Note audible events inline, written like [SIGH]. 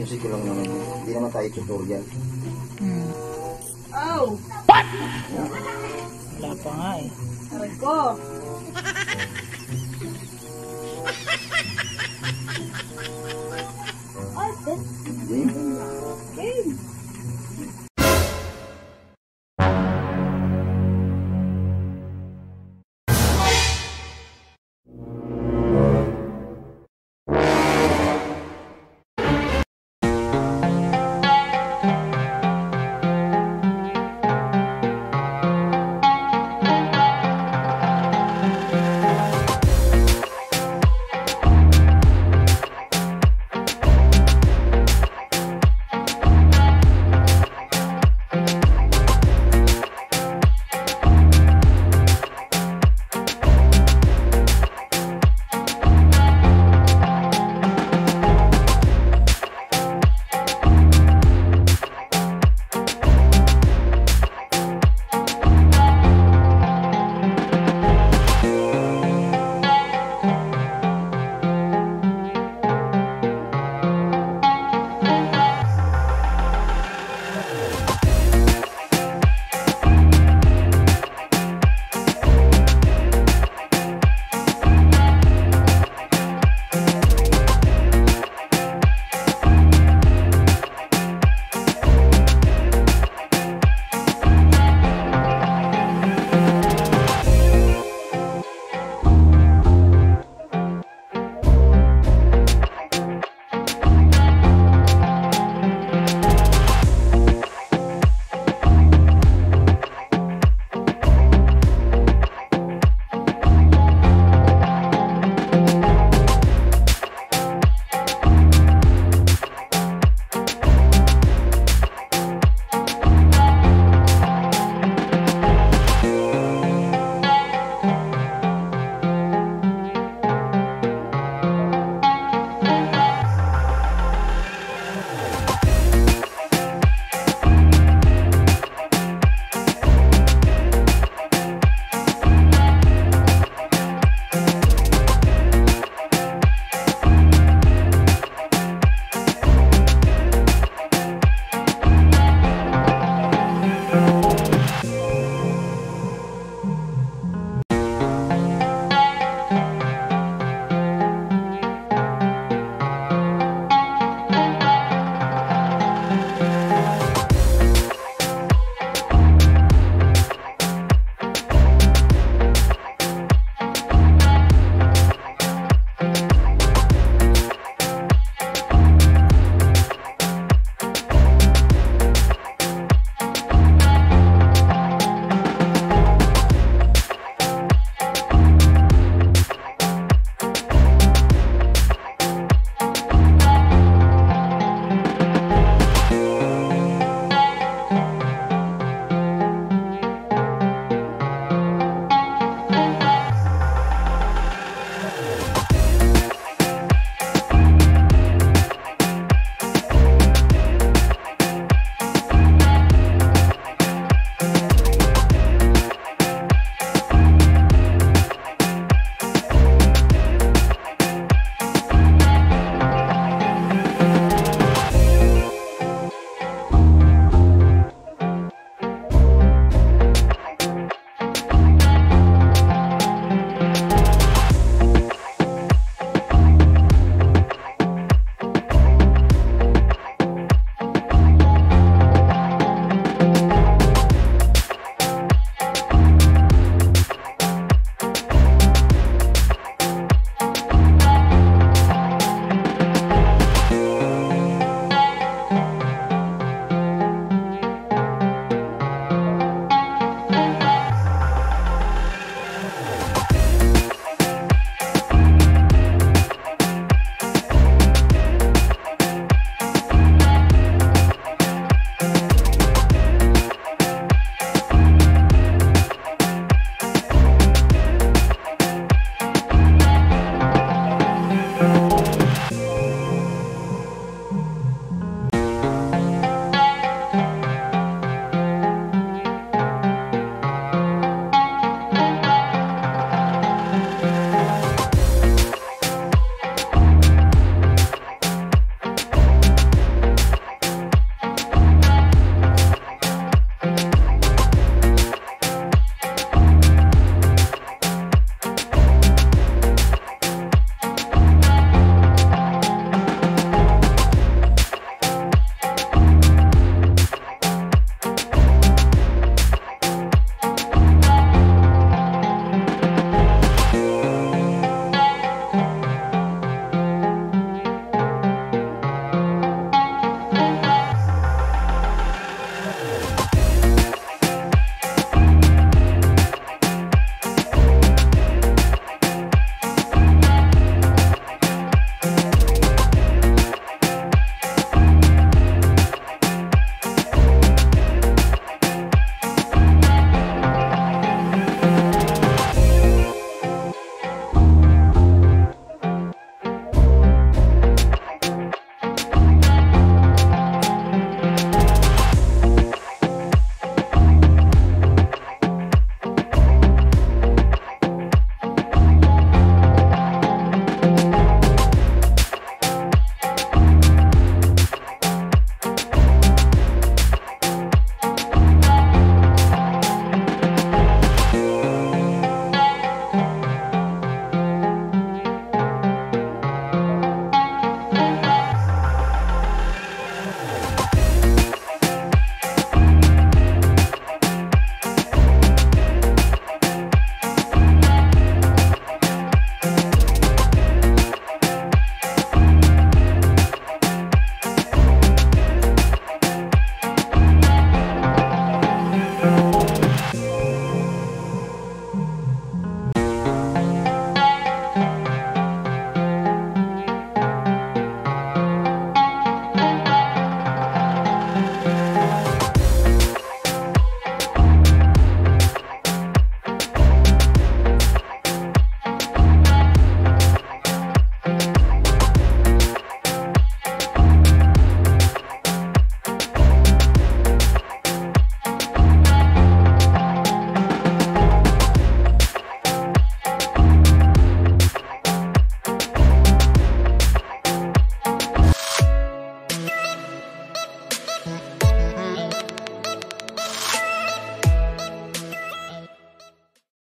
Music lang naman. Hindi naman tayo tutorial. Hmm. Oh! Wala pa nga eh. Aray ko! [LAUGHS]